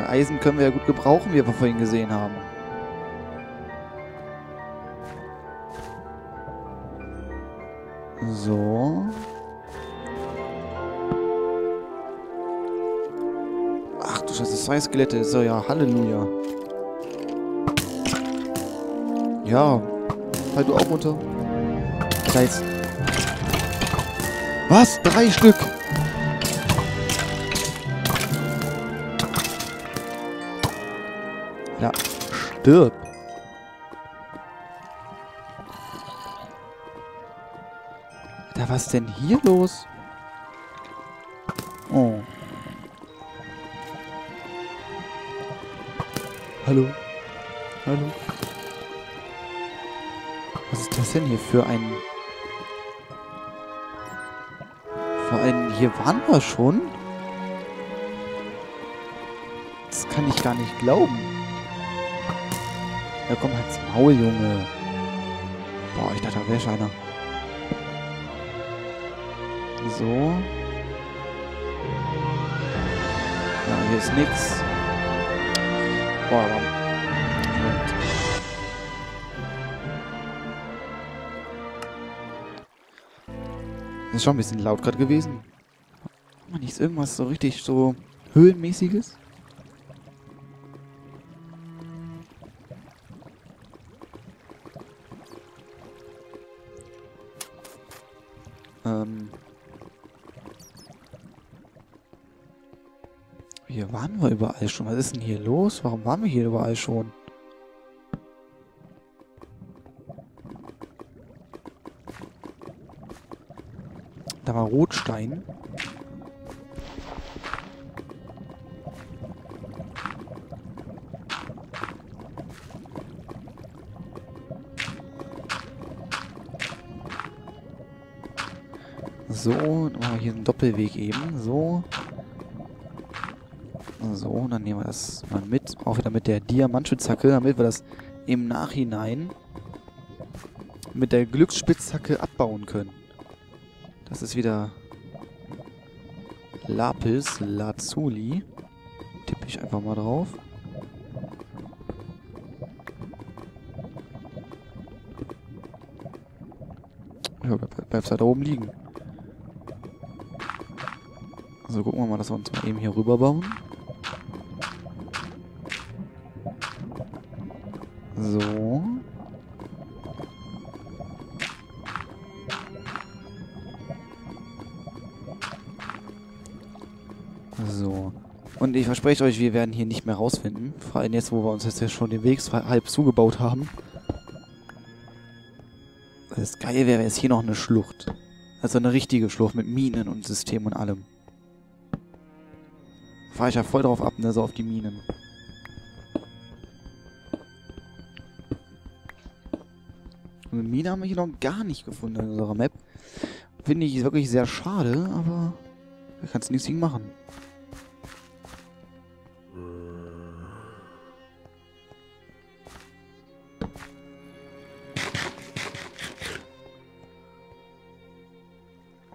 Eisen können wir ja gut gebrauchen, wie wir vorhin gesehen haben. So. Ach du Scheiße, zwei Skelette. Ist ja, ja Halleluja. Ja. Halt du auch runter. Scheiß. Was? Drei Stück? Ja, stirb. Da was denn hier los? Oh. Hallo? Hallo? Was ist das denn hier für ein... Vor allem, hier waren wir schon? Das kann ich gar nicht glauben. Ja, komm, halt's Maul, Junge. Boah, ich dachte, da wäre einer. So. Ja, hier ist nix. Boah, warum? Moment. Ist schon ein bisschen laut gerade gewesen. Hat nicht irgendwas so richtig so höhlenmäßiges? Waren wir überall schon. Was ist denn hier los? Warum waren wir hier überall schon? Da war Rotstein. So, dann machen wir hier einen Doppelweg eben. So. So, dann nehmen wir das mal mit. Auch wieder mit der Diamantspitzhacke, damit wir das im Nachhinein mit der Glücksspitzhacke abbauen können. Das ist wieder Lapis Lazuli. Tippe ich einfach mal drauf. Ja, bleibst halt da oben liegen. Also gucken wir mal, dass wir uns mal eben hier rüber bauen. So. So. Und ich verspreche euch, wir werden hier nicht mehr rausfinden. Vor allem jetzt, wo wir uns jetzt ja schon den Weg halb zugebaut haben. Das Geil wäre jetzt hier noch eine Schlucht. Also eine richtige Schlucht mit Minen und System und allem. Fahre ich ja voll drauf ab, ne, so auf die Minen. Eine Mine haben wir hier noch gar nicht gefunden in unserer Map. Finde ich wirklich sehr schade, aber da kannst du nichts gegen machen.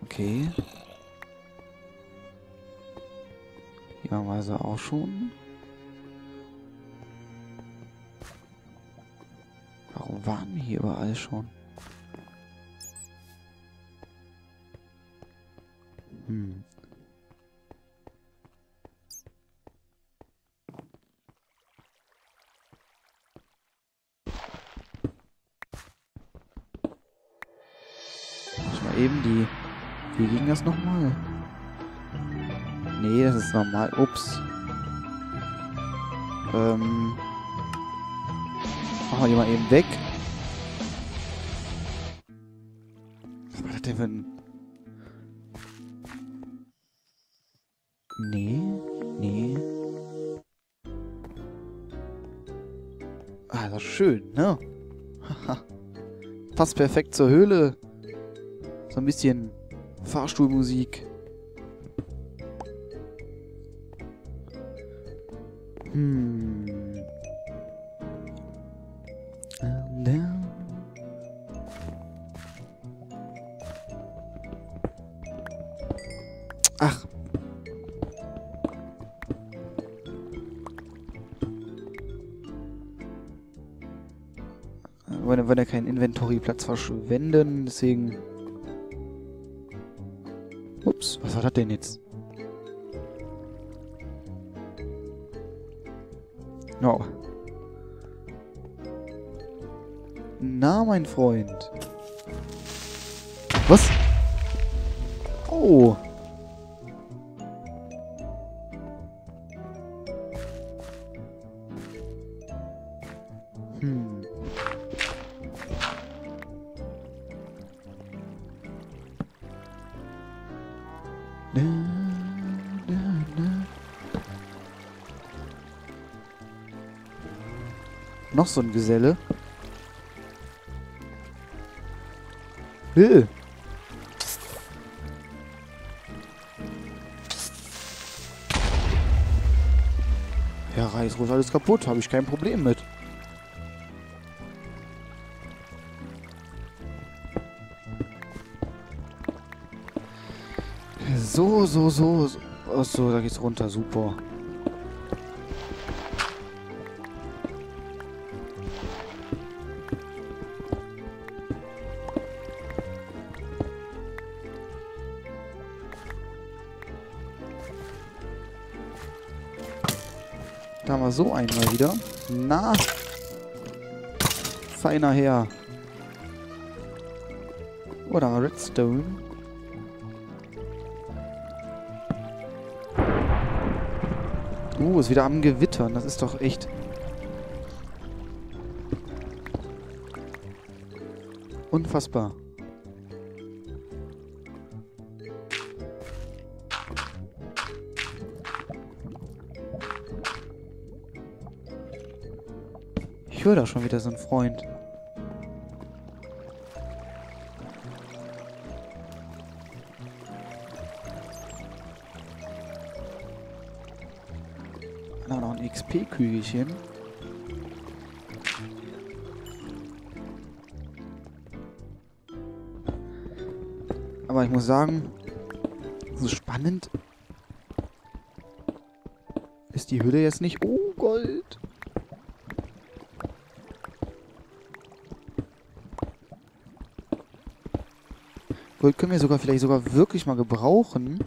Okay. Hier haben wir also auch schon. Waren wir hier überall schon? Hm. Mal eben die... Wie ging das nochmal? Nee, das ist normal. Ups. Ähm... Machen wir die mal eben weg. Was das denn für ein... Nee, nee. Ah, das ist schön, ne? Haha. Passt perfekt zur Höhle. So ein bisschen Fahrstuhlmusik. Hm. Dann wollen ja keinen Inventory-Platz verschwenden, deswegen... Ups, was war das denn jetzt? No. Na, mein Freund. Was? Oh. Na, na, na. Noch so ein Geselle. Äh. Ja, reiß ruhig alles kaputt, habe ich kein Problem mit. So, so, so. so. Achso, da geht's runter, super. Da haben wir so einen mal wieder. Na. Feiner Herr. Oder Redstone. Uh, ist wieder am Gewittern. Das ist doch echt... Unfassbar. Ich höre da schon wieder so einen Freund. Ein XP-Kügelchen. Aber ich muss sagen, so spannend ist die Hülle jetzt nicht. Oh, Gold. Gold können wir sogar vielleicht sogar wirklich mal gebrauchen.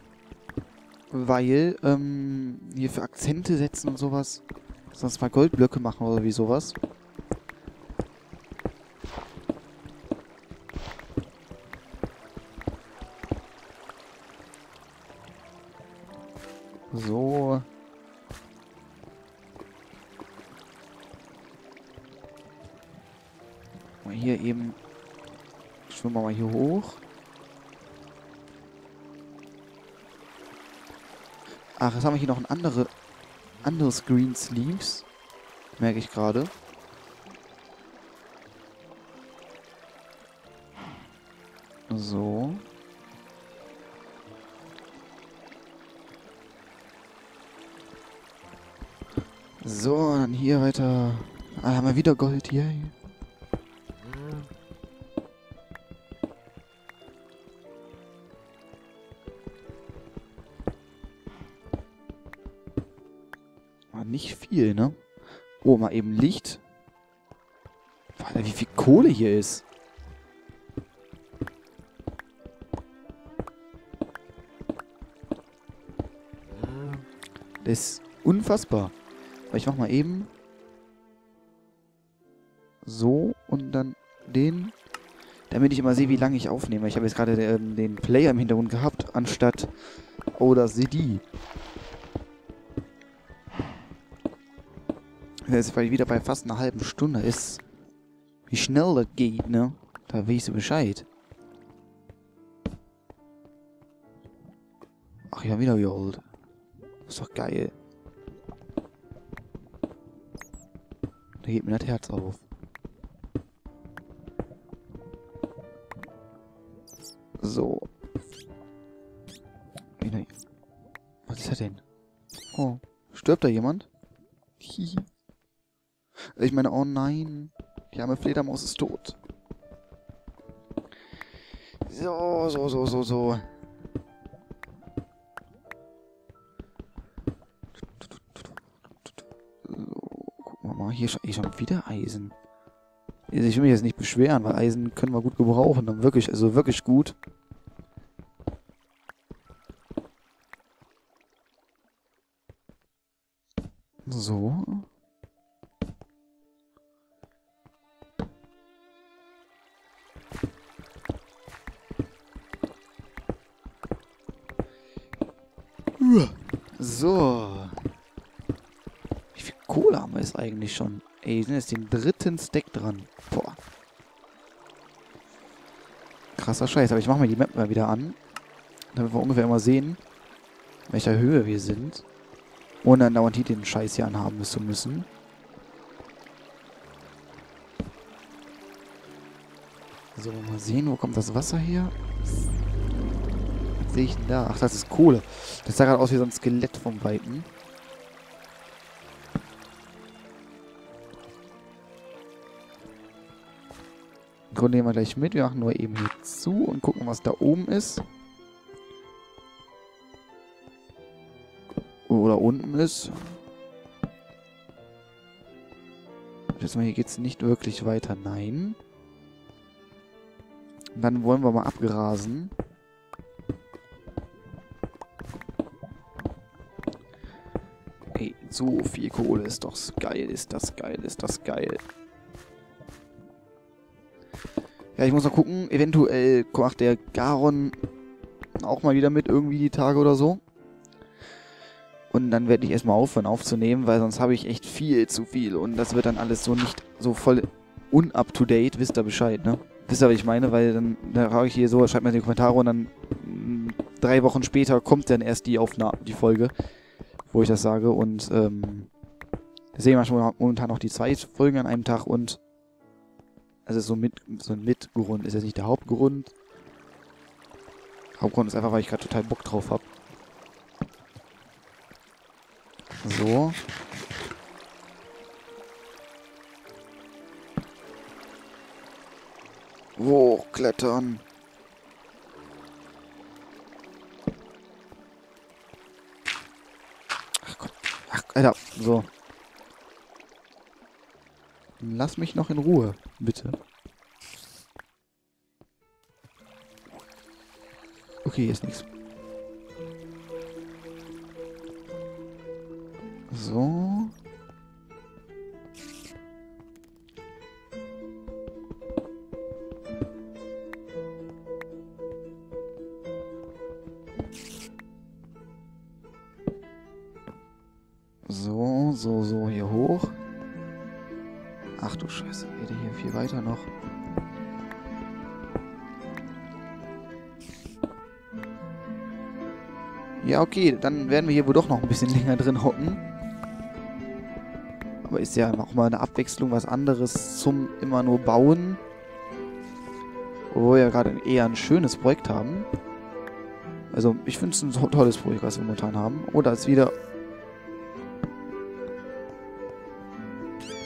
Weil, ähm, hier für Akzente setzen und sowas. Sonst mal Goldblöcke machen oder wie sowas. So. Mal hier eben. Schwimmen wir mal hier hoch. Ach, jetzt haben wir hier noch ein andere, anderes Green Sleeves. Merke ich gerade. So. So, dann hier weiter. Ah, haben wir wieder Gold. Yay. Mal eben Licht. Alter, wie viel Kohle hier ist. Das ist unfassbar. Aber ich mach mal eben so und dann den, damit ich immer sehe, wie lange ich aufnehme. Ich habe jetzt gerade ähm, den Player im Hintergrund gehabt, anstatt oh, das CD. Jetzt, weil ich wieder bei fast einer halben Stunde ist. Wie schnell das geht, ne? Da weißt du Bescheid. Ach ja, wieder Gold. Ist doch geil. Da geht mir das Herz auf. So. Wieder- Was ist das denn? Oh, stirbt da jemand? Ich meine, oh nein. Die arme Fledermaus ist tot. So, so, so, so, so. So, gucken wir mal. Hier ist schon wieder Eisen. Ich will mich jetzt nicht beschweren, weil Eisen können wir gut gebrauchen. Wirklich, also wirklich gut. Jetzt den dritten Stack dran. Boah. Krasser Scheiß. Aber ich mache mir die Map mal wieder an. Damit wir ungefähr mal sehen, in welcher Höhe wir sind. Ohne dann dauernd hier den Scheiß hier anhaben zu müssen. So, mal sehen, wo kommt das Wasser her? Was sehe ich denn da? Ach, das ist Kohle. Das sah gerade aus wie so ein Skelett vom Weiten. Grund nehmen wir gleich mit. Wir machen nur eben hier zu und gucken, was da oben ist. Oder unten ist. Jetzt mal, hier geht es nicht wirklich weiter. Nein. Und dann wollen wir mal abgrasen. Ey, so viel Kohle ist doch geil, ist das geil, ist das geil. Ja, ich muss mal gucken. Eventuell macht der Garon auch mal wieder mit irgendwie die Tage oder so. Und dann werde ich erstmal aufhören aufzunehmen, weil sonst habe ich echt viel zu viel. Und das wird dann alles so nicht so voll unup-to-date. Wisst ihr Bescheid, ne? Wisst ihr, was ich meine? Weil dann, dann frage ich hier so, schreibt mir in die Kommentare und dann mh, drei Wochen später kommt dann erst die Aufnahme, die Folge, wo ich das sage. Und ähm, deswegen mache ich momentan noch die zwei Folgen an einem Tag und also so mit so ein Mitgrund ist jetzt nicht der Hauptgrund. Hauptgrund ist einfach, weil ich gerade total Bock drauf habe. So. Hochklettern. Ach Gott. Ach, Alter. So. Lass mich noch in Ruhe, bitte. Okay, hier ist nichts. So. Ja, okay, dann werden wir hier wohl doch noch ein bisschen länger drin hocken. Aber ist ja auch mal eine Abwechslung, was anderes zum immer nur bauen. Wo wir ja gerade eher ein schönes Projekt haben. Also, ich finde es ein tolles Projekt, was wir momentan haben. Oder ist wieder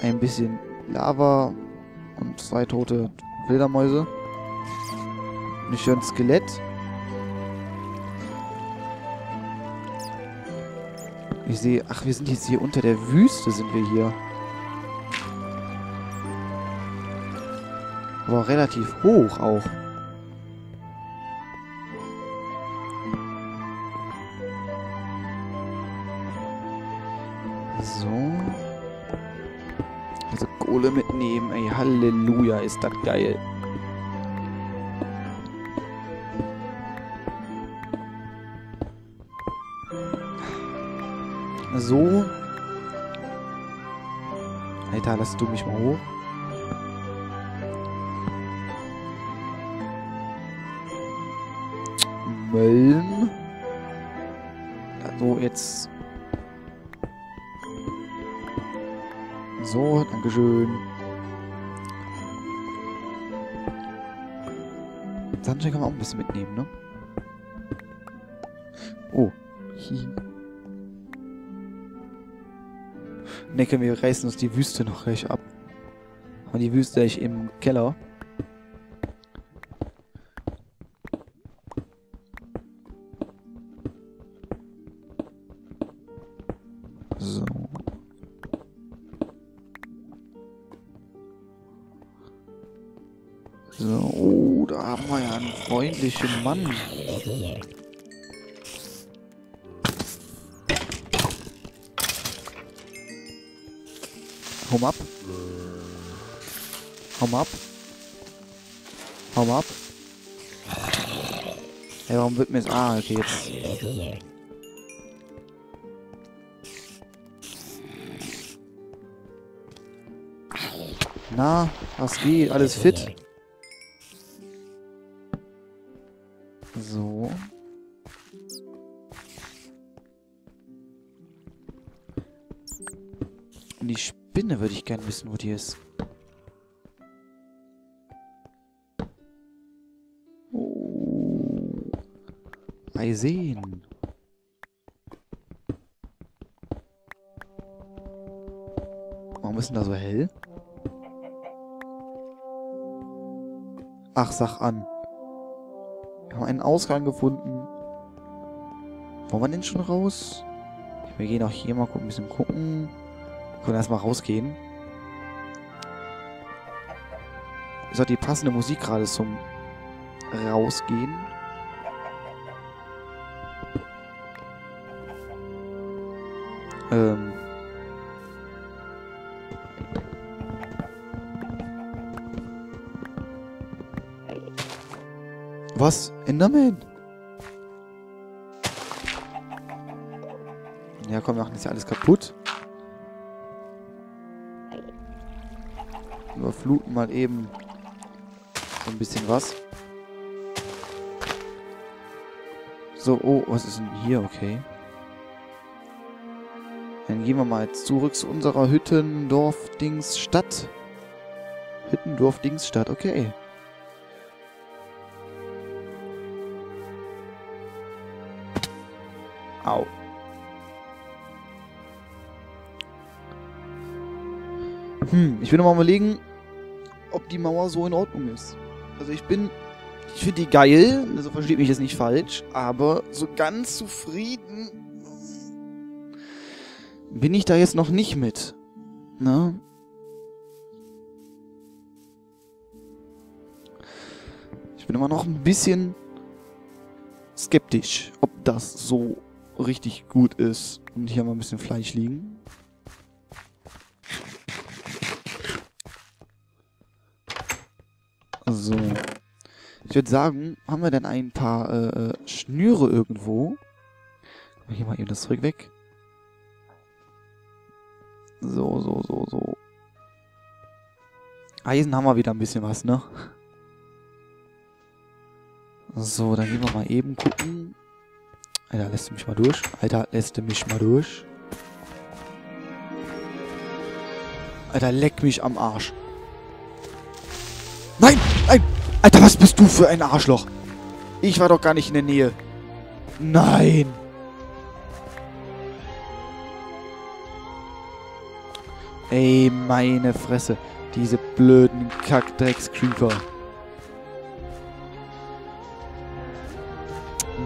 ein bisschen Lava und zwei tote Wildermäuse. Ein schönes Skelett. Ich sehe, ach, wir sind jetzt hier unter der Wüste, sind wir hier. Aber relativ hoch auch. So. Also Kohle mitnehmen, ey, Halleluja, ist das geil. So. Alter, lass du mich mal hoch. Mölln. Also jetzt. So, Dankeschön. Sandstein kann man auch ein bisschen mitnehmen, ne? Oh. Hihi. Necke, wir reißen uns die Wüste noch gleich ab. Und die Wüste ich im Keller. So. Oh, da haben wir ja einen freundlichen Mann. Hau ab. Hau ab. Hau ab. Hey, warum wird mir jetzt... Ah, okay, jetzt... Na, was geht? Alles fit? So. Die Spinne würde ich gerne wissen, wo die ist. Oh. Mal sehen. Warum ist denn da so hell? Ach, sag an. Wir haben einen Ausgang gefunden. Wollen wir denn schon raus? Wir gehen auch hier mal ein bisschen gucken. Können erstmal rausgehen. Ist auch die passende Musik gerade zum Rausgehen. Ähm. Was? Enderman? Ja, komm, wir machen das ja alles kaputt. Überfluten mal eben so ein bisschen was. So, oh, was ist denn hier? Okay. Dann gehen wir mal jetzt zurück zu unserer Hüttendorf-Dings-Stadt. Hüttendorf-Dings-Stadt, okay. Au. Hm, ich will nochmal überlegen, ob die Mauer so in Ordnung ist. Also ich bin... Ich finde die geil, also versteht mich jetzt nicht falsch, aber so ganz zufrieden bin ich da jetzt noch nicht mit. Ne? Ich bin immer noch ein bisschen skeptisch, ob das so richtig gut ist. Und hier haben wir ein bisschen Fleisch liegen. Ich würde sagen, haben wir denn ein paar äh, äh Schnüre irgendwo? Hier mal eben das Zeug weg. So, so, so, so. Eisen haben wir wieder ein bisschen was, ne? So, dann gehen wir mal eben gucken. Alter, lässt du mich mal durch? Alter, lässt du mich mal durch? Alter, leck mich am Arsch. Nein! Nein! Alter, was bist du für ein Arschloch? Ich war doch gar nicht in der Nähe. Nein! Ey, meine Fresse. Diese blöden Kackdrecks-Creeper.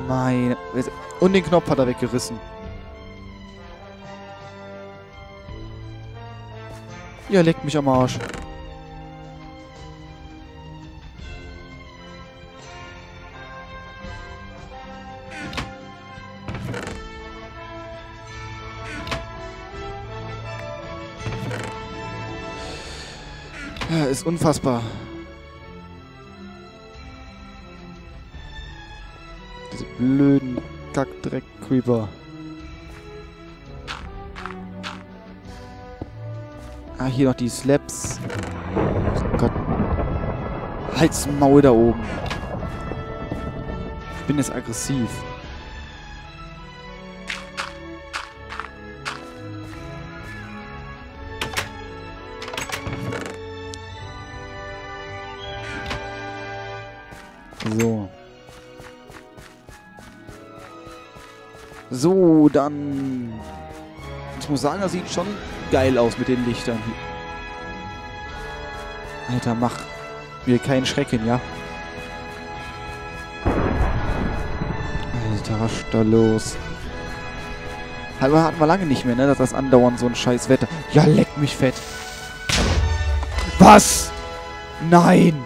Meine... Und den Knopf hat er weggerissen. Ja, leckt mich am Arsch. Ist unfassbar. Diese blöden Kackdreck-Creeper. Ah, hier noch die Slaps. Oh Gott. Halt's Maul da oben. Ich bin jetzt aggressiv. So. So, dann... Ich muss sagen, das sieht schon geil aus mit den Lichtern. Alter, mach mir keinen Schrecken, ja? Alter, was ist da los? Halber hatten wir lange nicht mehr, ne? Dass das andauernd so ein scheiß Wetter... Ja, leck mich fett. Was? Nein!